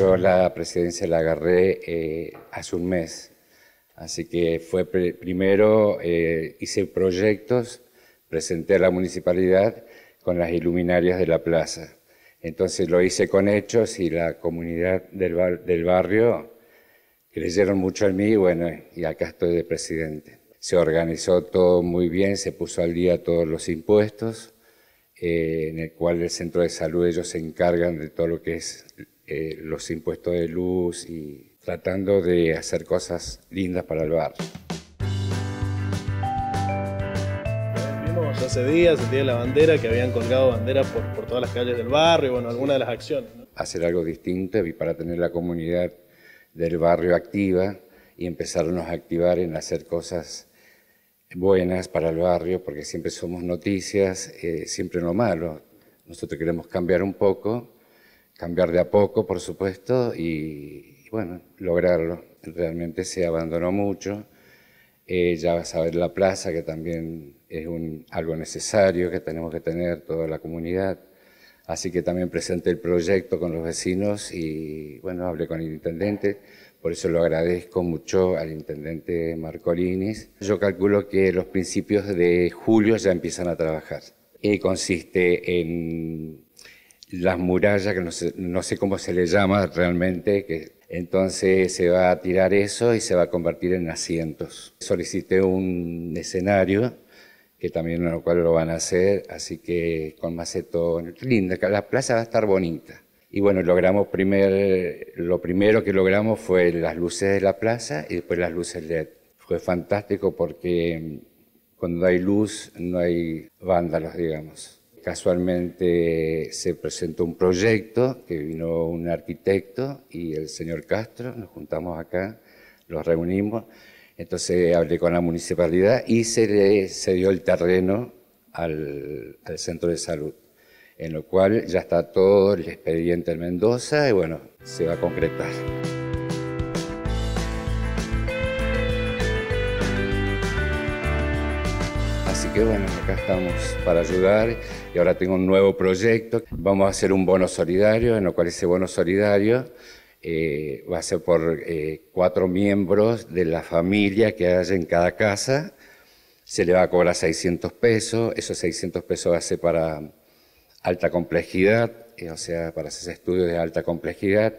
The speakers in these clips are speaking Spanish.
yo la presidencia la agarré eh, hace un mes. Así que fue primero, eh, hice proyectos, presenté a la municipalidad con las iluminarias de la plaza. Entonces lo hice con hechos y la comunidad del, barrio creyeron mucho en mí bueno, y acá estoy de presidente. Se organizó todo muy bien, se puso al día todos los impuestos, eh, en el cual el centro de salud ellos se encargan de todo lo que es eh, los impuestos de luz y tratando de hacer cosas lindas para el barrio. Hace días, el Día de la Bandera, que habían colgado bandera por, por todas las calles del barrio, bueno, algunas de las acciones. Hacer algo distinto y para tener la comunidad del barrio activa y empezarnos a activar en hacer cosas buenas para el barrio, porque siempre somos noticias, eh, siempre lo malo. Nosotros queremos cambiar un poco, cambiar de a poco, por supuesto, y, bueno, lograrlo. Realmente se abandonó mucho. Eh, ya vas a ver la plaza, que también es algo necesario que tenemos que tener toda la comunidad. Así que también presenté el proyecto con los vecinos y bueno, hablé con el intendente por eso lo agradezco mucho al intendente Marcolinis. Yo calculo que los principios de julio ya empiezan a trabajar. Y consiste en las murallas, que no sé, cómo se le llama realmente, que entonces se va a tirar eso y se va a convertir en asientos. Solicité un escenario, que también lo cual lo van a hacer, así que con macetón, linda, la plaza va a estar bonita. Y bueno, logramos primer, lo primero que logramos fue las luces de la plaza y después las luces LED. Fue fantástico porque cuando hay luz no hay vándalos, digamos. Casualmente se presentó un proyecto que vino un arquitecto y el señor Castro, nos juntamos acá, los reunimos, entonces hablé con la municipalidad y se, le, se dio el terreno al, al centro de salud en lo cual ya está todo el expediente en Mendoza y bueno, se va a concretar. Que bueno, acá estamos para ayudar y ahora tengo un nuevo proyecto. Vamos a hacer un bono solidario, en lo cual ese bono solidario eh, va a ser por eh, cuatro miembros de la familia que haya en cada casa. Se le va a cobrar 600 pesos, esos 600 pesos va a ser para alta complejidad, eh, o sea, para hacer estudios de alta complejidad,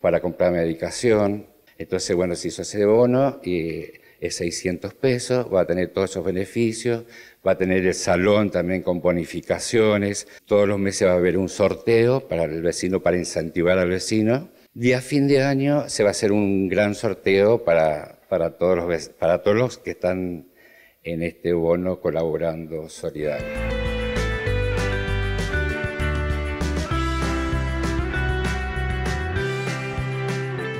para comprar medicación. Entonces, bueno, se hizo ese bono y es 600 pesos, va a tener todos esos beneficios, va a tener el salón también con bonificaciones, todos los meses va a haber un sorteo para el vecino, para incentivar al vecino. Y a fin de año se va a hacer un gran sorteo para, para, todos, los, para todos los que están en este bono colaborando solidario.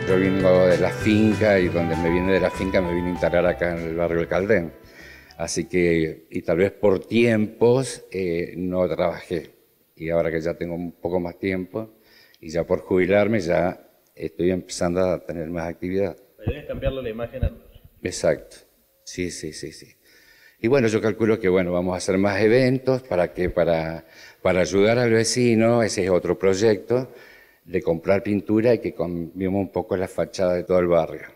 Yo vengo de la finca y donde me viene de la finca me vine a instalar acá en el barrio del Caldén. Así que, y tal vez por tiempos eh, no trabajé. Y ahora que ya tengo un poco más tiempo y ya por jubilarme ya estoy empezando a tener más actividad. La es cambiarle la imagen a Exacto. Sí, sí, sí, sí. Y bueno, yo calculo que bueno, vamos a hacer más eventos para que para, para ayudar al vecino, ese es otro proyecto de comprar pintura y que cambiemos un poco la fachada de todo el barrio.